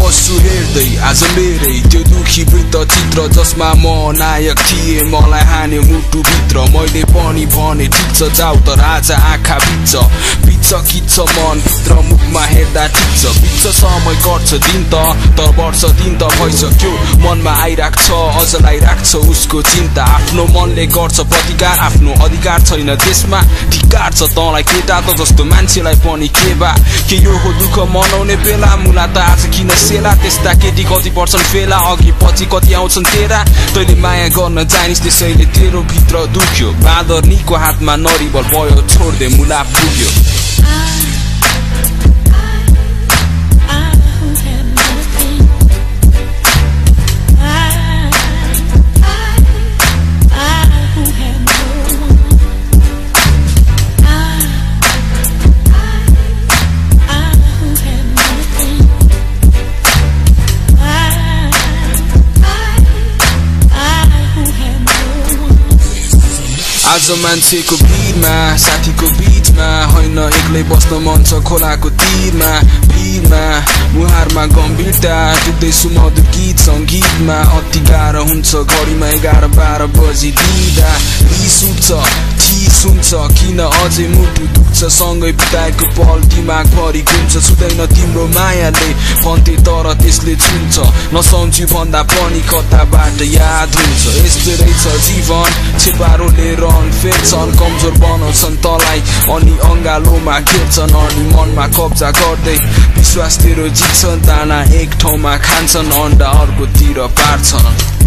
आज मेरै त्यो दुखी वृत्त चित्र जसमा म नायक थिएँ मलाई हान्यो मुटुभित्र मैले पनि भने ठिक छ जाउ तर आज आँखा बिच्छ बिच्छ किच्छ मनभित्र मुखमा हेर्दा ठिक छ बिच्छ समय गर्छ दिन त तर वर्ष दिन त भइसक्यो मनमा आइराख्छ अझ लाइराख्छ उसको चिन्ता आफ्नो मनले गर्छ प्रतिकार आफ्नो अधिकार छैन देशमा धिकार छ तँलाई केटा त जस्तो मान्छेलाई पनि के बा के यो हो दुःख मनाउने बेला मुला त आज किन सेला त्यस्ता केटी कति पर्छन् फेला अघि पछि कति आउँछन् तेरा तैँले माया गर्न जानिस् त्यसैले तेरो भित्र दुख्यो। बाँदर निको हातमा नरिबल भयो छोड्दे मुला पुग्यो। आज मान्छेको भिडमा साथीको बिचमा होइन एक्लै बस्न मन छ खोलाको तीरमा भिडमा मुहारमा गम्भीरता डुब्दै सुमधुर गीत सङ्गीतमा अति गाह्रो हुन्छ घडीमा एघार बाह्र बजी दिँदा रिस उठ्छ चिस हुन्छ किन अझै मुटु दुख्छ सँगै बिताएको पल दिमागभरि घुम्छ छुँदैन तिम्रो मायाले भन्थे तर त्यसले छुन्छ नसम्झ्यो भन्दा पनि कताबाट याद हुन्छ यस्तो रहेछ जीवन छेपारोले रन फेर्छन् कमजोर बनाउँछन् तलाई अनि अङ्गालोमा घेर्छन् अनि मनमा कब्जा गर्दै विश्वास तेरो जित्छन् दाना एक ठाउँमा खान्छन् अन्डा अर्कोतिर पार्छन्